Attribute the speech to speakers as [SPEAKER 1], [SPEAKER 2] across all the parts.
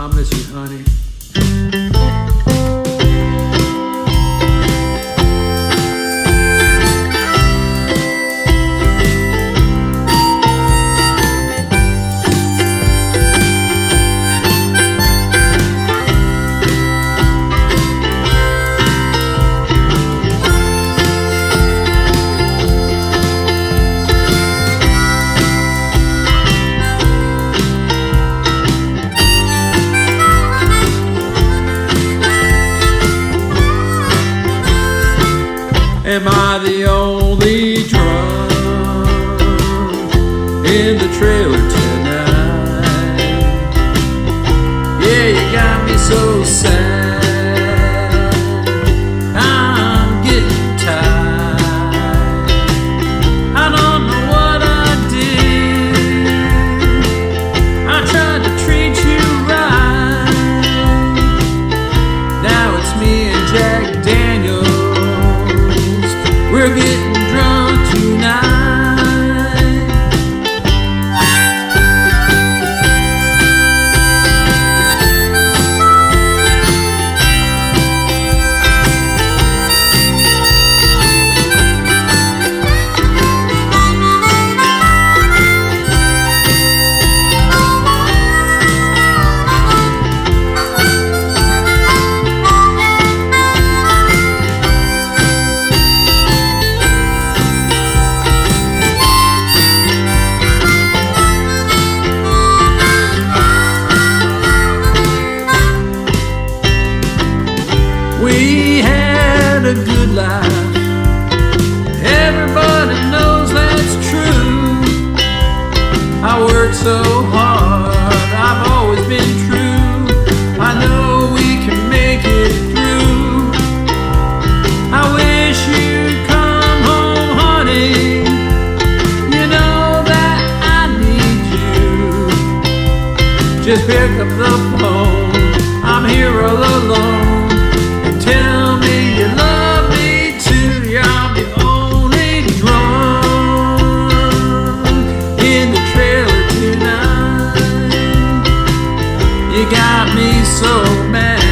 [SPEAKER 1] I miss you, Honey. in the trailer tonight. Yeah, you got me so sad. Just pick up the phone. I'm here all alone. And tell me you love me too. I'm the only in the trailer tonight. You got me so mad.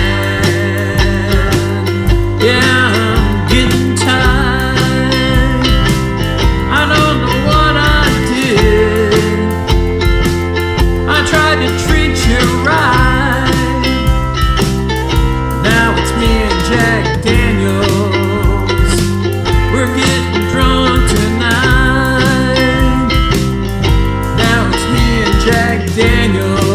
[SPEAKER 1] Daniel.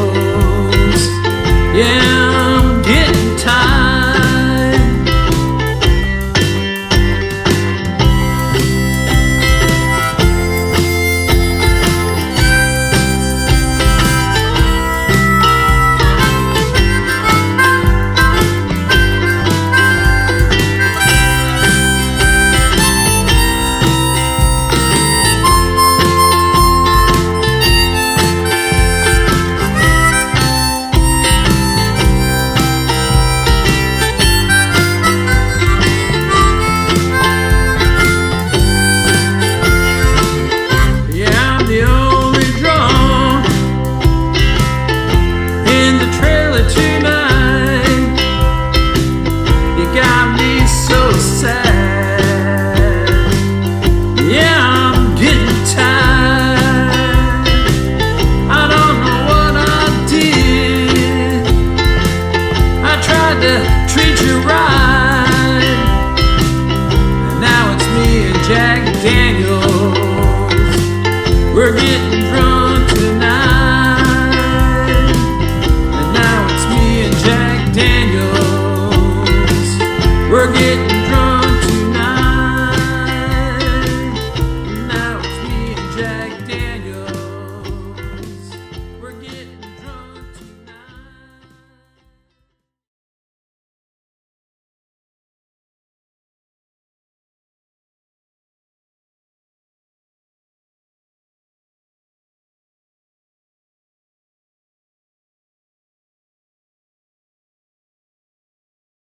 [SPEAKER 1] treat you right. And now it's me and Jack Daniels. We're getting drunk.